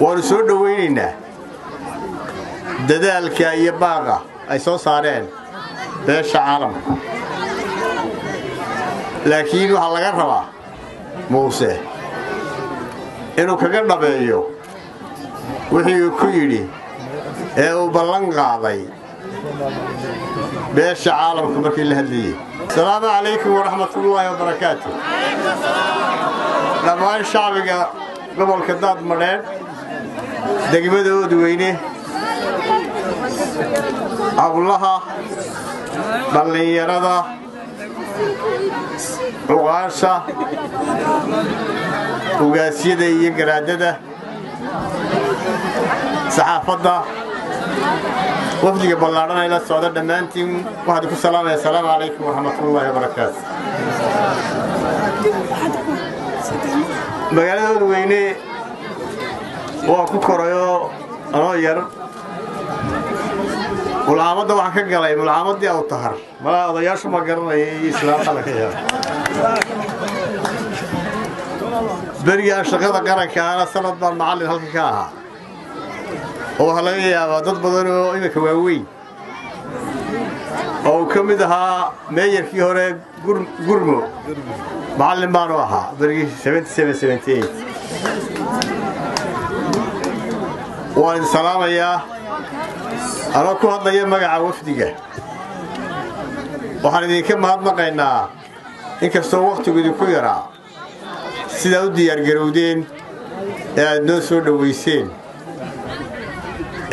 waannu soo dhowaynaynaa dadaalka iyo baaqa ay soo saareen beesha caalamka laakiin waxaa laga rabaa muuse inuu kaga dhabeeyo wixii uu ku yidhi ee uu ballan qaaday beesha caalamka markii la hadlayey asalaamu calaykum waraxmatullaahi wabarakaatu dhammaan shacbiga gobolka daad madheedh degmada oodweyne hablaha dhallinyarada cuqaasha ugaasyada iyo garaadada saxaafadda wafdiga ballaadhan ay la socda dhammaantiin waxaan ku salaamaya asalaamu calaykum waraxmatullaahi wabarakaatu magaalada oodweyne waa ku korayoo anoo yar. Mulcaamadda waxaan ka galay mulcaamadii aw tahar. Malaa odayaashu ma garanaya iyo aan shaqada qaranka ahana sanad baan macallin halka ka ahaa. Oo waxaa laga yaabaa dad badan oo iminka waaweyn. Oo uu ka mid ahaa meeyarkii hore gurmo. Macallin baanu ahaa berigii waan idin salaamayaa anoo ku hadlaya magaca wafdiga. Waxaan idinka mahadnaqaynaa inkastoo wakhtigu idinku yaraa sidaa u diyaargarowdeen ee aad noo soo dhowayseen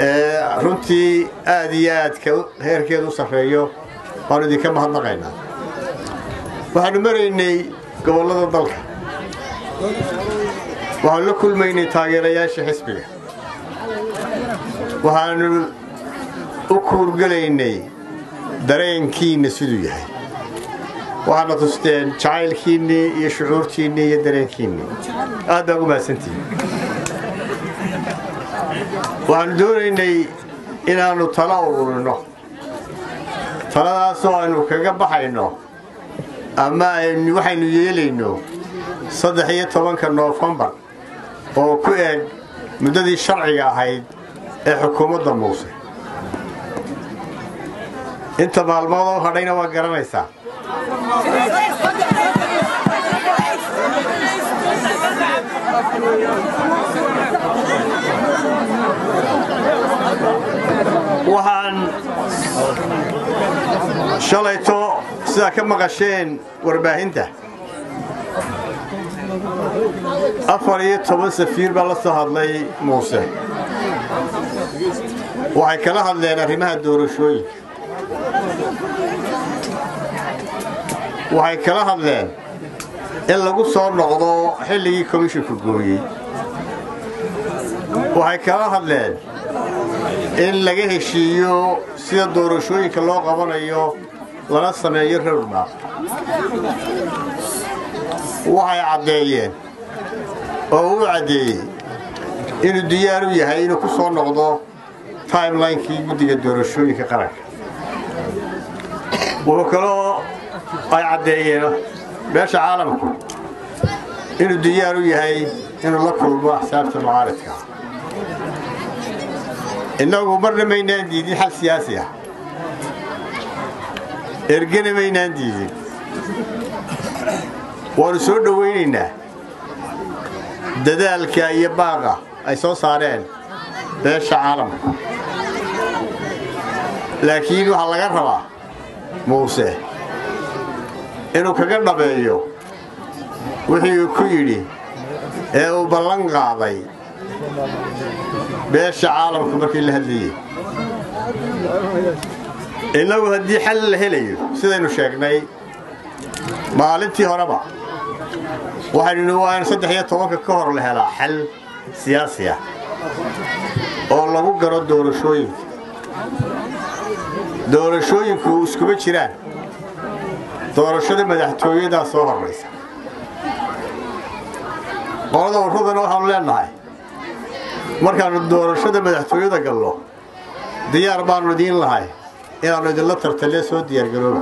ee runtii aad iyo aadka heerkeedu u sarreeyo waannu idinka mahadnaqaynaa waxaannu maraynay gobollada dalka. Waxaannu la kulmaynay taageerayaasha xisbiga waxaannu u kuurgelaynay dareenkiinna siduu yahay. Waxaadna tusteen jacaylkiinnii iyo shucuurtiinnii iyo dareenkiinnii aad baa ugu mahadsantihin waxaannu doonaynay inaannu tala ururinno. Taladaasoo aynu kaga baxayno ama waxaynu yeelayno saddex iyo tobanka noofembar oo ku eeg muddadii sharciga ahayd ee xukuumadda muuse inta maalmoodoo hadhayna waa garanaysaa. Waxaan shalayto sidaa ka maqasheen warbaahinta. Afar iyo toban safiir baa la soo hadlay muuse waxay kala hadleen arrimaha doorashooyinka. Waxay kala hadleen in lagu soo noqdo xilligii komishinku gooyey. Waxay kala hadleen in laga heshiiyo sida doorashooyinka loo qabanayo lana sameeyo rowdmap waxay caddeeyeen oo uu caddeeyey inuu diyaar u yahay inuu ku soo noqdo timelinekii guddiga doorashooyinka qaranka. Wuxuu kaloo ay caddeeyeen beesha caalamku inuu diyaar u yahay inuu la kulmo axsaabta mucaaridka. Innagu marna maynaan diidin xal siyaasi ah. Ergena maynaan diidin. Waannu soo dhowaynaynaa dadaalka iyo baaqa ay soo saareen beesha caalamka laakiin waxaa laga rabaa muuse. Inuu kaga dhabeeyo wixii ku yidhi ee uu ballan qaaday beesha caalamka markii la hadlayey innagu haddii xal la helayo sidaynu sheegnay maalintii horeba waxaynu waa in saddex iyo tobanka ka hor la helaa xal siyaasi ah oo lagu garo doorashooyinka doorashooyinku iskuma jiraan doorashada madaxtooyadaa soo horraysa qolada warradana waxaanu leenahay markaannu doorashada madaxtooyada gallo diyaar baannu idiin lahay inaannu idinla tartalle soo diyaargarooba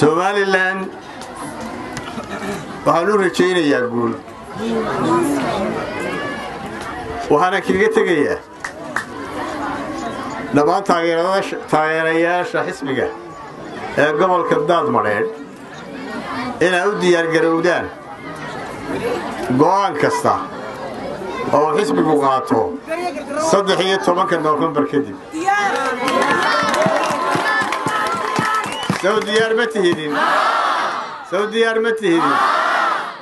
somalilan waxaan u rajaynayaa guul waxaana kaga tegayaa dhammaan taageerayaasha xisbiga ee gobolka daadmadheedh inay u diyaargarowdaan go'aan kasta oo xisbigu qaato saddex iyo tobanka noofembar kadib diyaar ma tihidin sow diyaar ma tihidin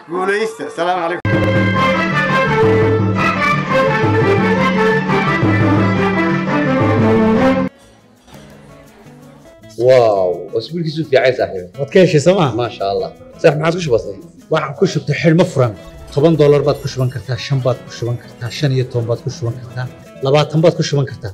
guulaysta asalaamu calaykum واو اسبوع كيسو في عايز صاحبي waad ka heshay sooma ما شاء الله صح ما عادش بسيط waxaan ku shubtay xidhmo furan toban doolar baad ku shuban kartaa shan baad ku shuban kartaa shan iyo toban baad ku shuban kartaa labaatan baad ku shuban kartaa